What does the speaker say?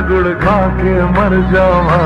गुड़ खा के मर जावा।